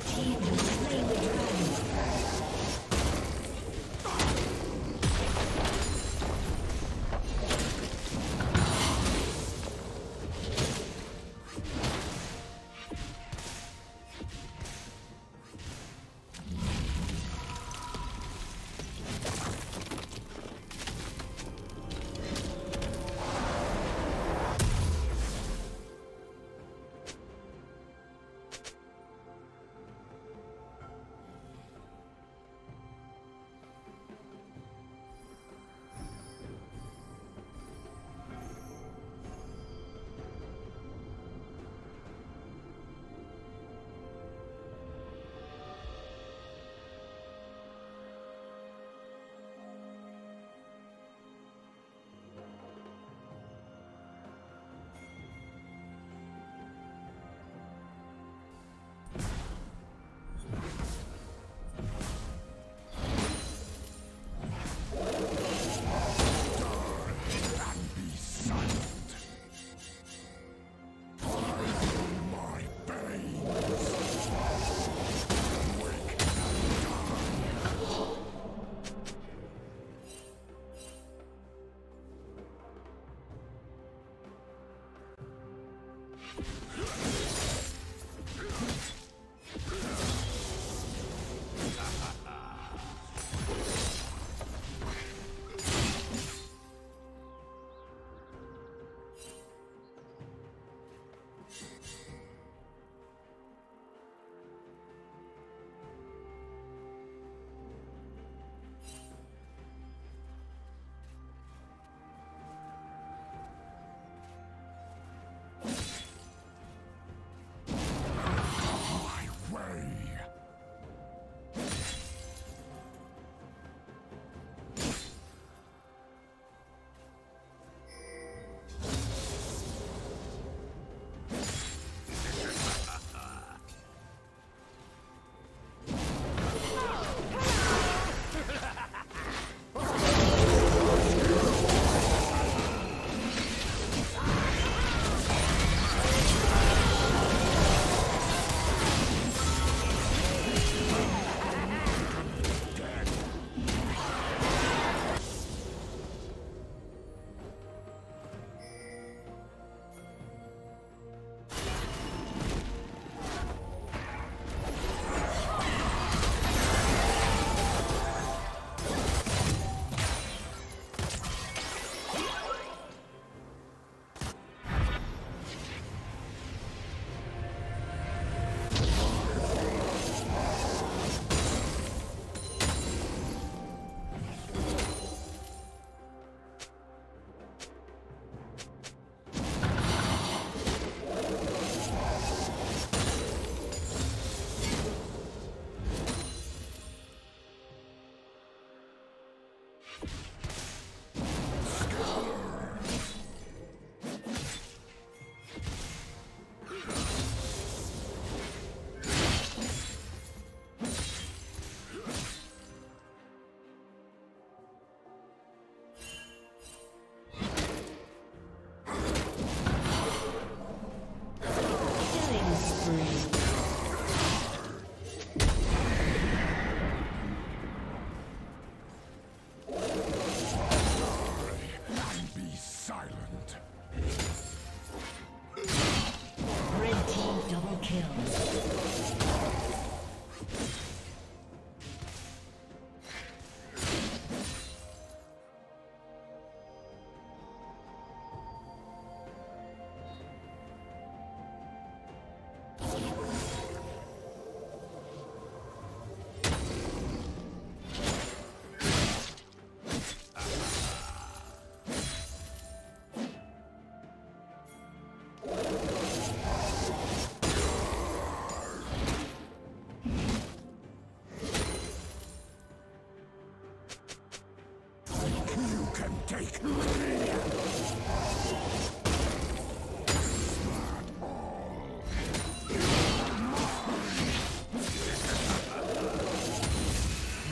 team.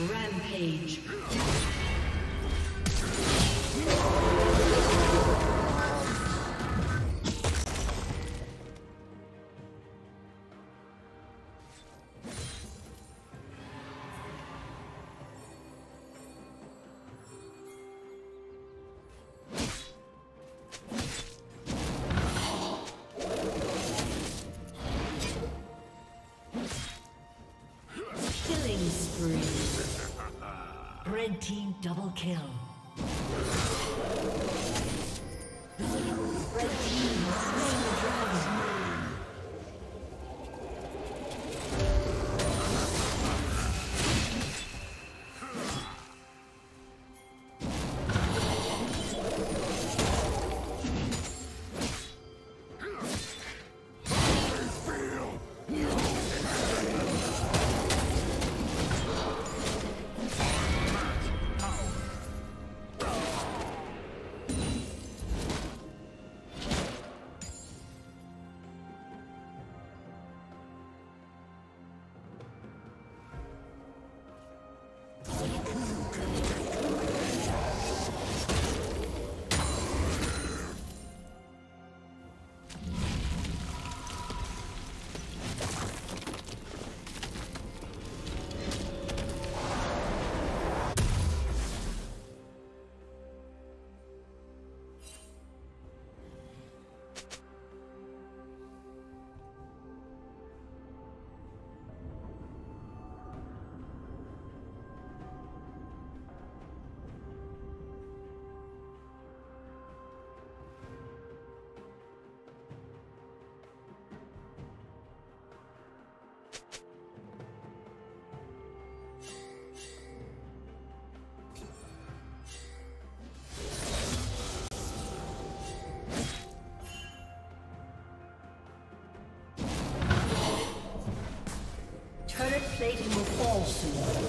Rampage. Double kill. Thank you.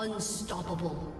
Unstoppable.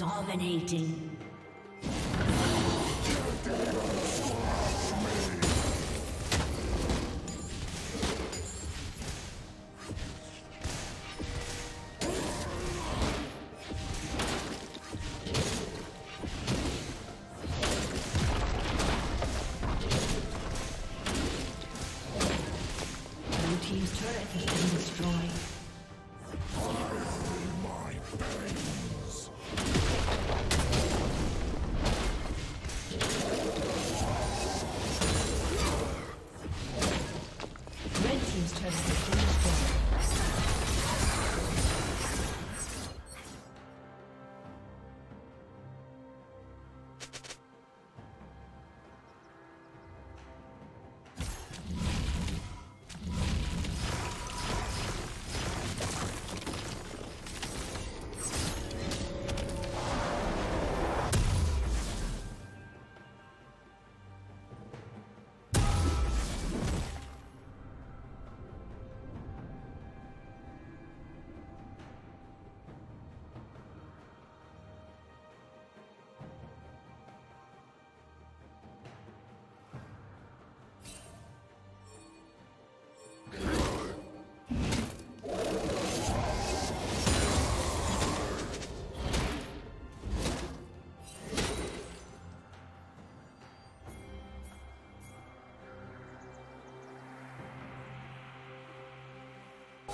Dominating.